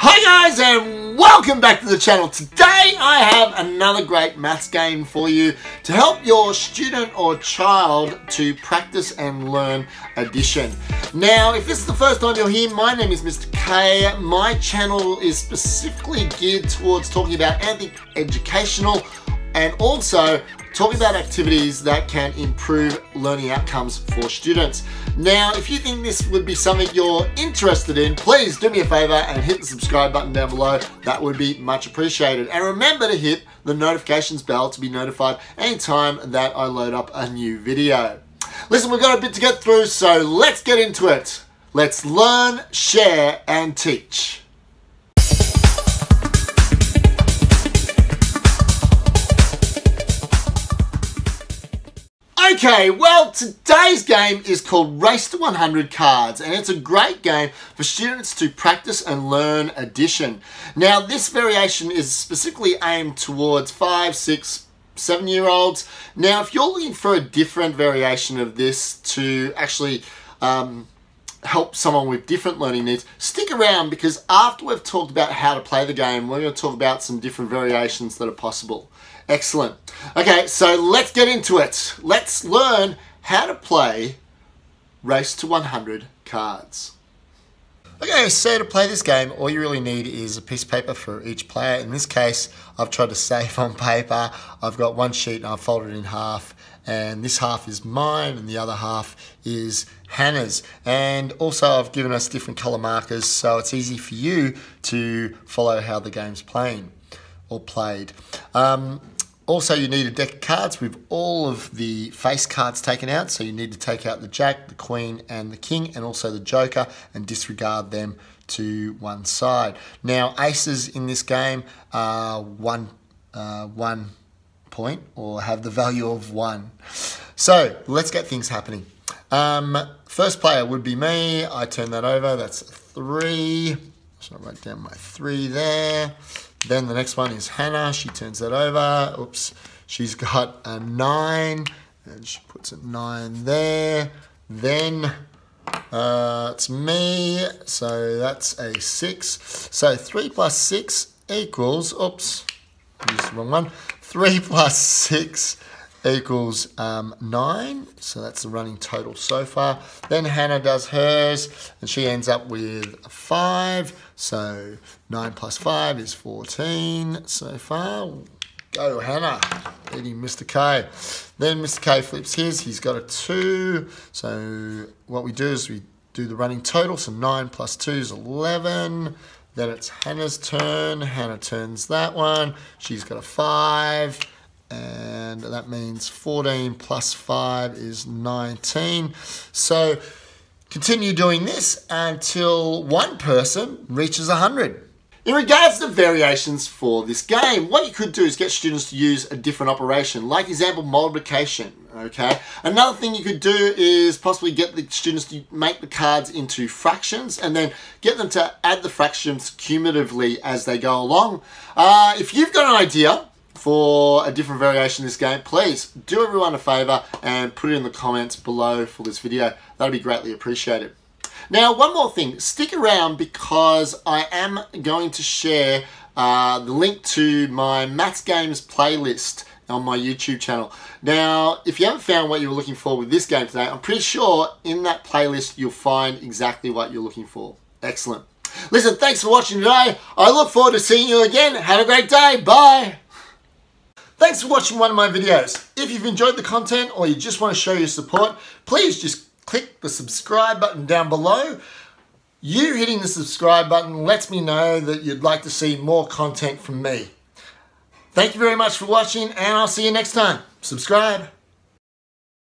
Hi guys and welcome back to the channel. Today I have another great maths game for you to help your student or child to practice and learn addition. Now if this is the first time you're here, my name is Mr. K. My channel is specifically geared towards talking about anything educational and also talking about activities that can improve learning outcomes for students. Now, if you think this would be something you're interested in, please do me a favor and hit the subscribe button down below. That would be much appreciated. And remember to hit the notifications bell to be notified anytime that I load up a new video. Listen, we've got a bit to get through, so let's get into it. Let's learn, share, and teach. Okay, well, today's game is called Race to 100 Cards, and it's a great game for students to practice and learn addition. Now, this variation is specifically aimed towards five, six, seven year olds. Now, if you're looking for a different variation of this to actually um, help someone with different learning needs, stick around because after we've talked about how to play the game, we're going to talk about some different variations that are possible. Excellent. Okay, so let's get into it. Let's learn how to play Race to 100 cards. Okay, so to play this game, all you really need is a piece of paper for each player. In this case, I've tried to save on paper. I've got one sheet and I've folded it in half. And this half is mine and the other half is Hannah's. And also I've given us different color markers so it's easy for you to follow how the game's playing or played. Um, also, you need a deck of cards with all of the face cards taken out. So you need to take out the Jack, the Queen, and the King, and also the Joker, and disregard them to one side. Now, aces in this game are one, uh, one point, or have the value of one. So let's get things happening. Um, first player would be me. I turn that over. That's three. So I write down my three there. Then the next one is Hannah. She turns that over. Oops. She's got a nine. And she puts a nine there. Then uh, it's me. So that's a six. So three plus six equals, oops, used the wrong one. Three plus six equals um, 9. So that's the running total so far. Then Hannah does hers and she ends up with 5. So 9 plus 5 is 14 so far. Go Hannah, beating Mr. K. Then Mr. K flips his, he's got a 2. So what we do is we do the running total. So 9 plus 2 is 11. Then it's Hannah's turn. Hannah turns that one. She's got a 5 and that means 14 plus 5 is 19. So continue doing this until one person reaches 100. In regards to variations for this game, what you could do is get students to use a different operation, like example multiplication, okay? Another thing you could do is possibly get the students to make the cards into fractions and then get them to add the fractions cumulatively as they go along. Uh, if you've got an idea, for a different variation of this game, please do everyone a favor and put it in the comments below for this video. That'd be greatly appreciated. Now, one more thing, stick around because I am going to share uh, the link to my Maths Games playlist on my YouTube channel. Now, if you haven't found what you were looking for with this game today, I'm pretty sure in that playlist you'll find exactly what you're looking for. Excellent. Listen, thanks for watching today. I look forward to seeing you again. Have a great day. Bye. Thanks for watching one of my videos. If you've enjoyed the content or you just want to show your support, please just click the subscribe button down below. You hitting the subscribe button lets me know that you'd like to see more content from me. Thank you very much for watching and I'll see you next time. Subscribe.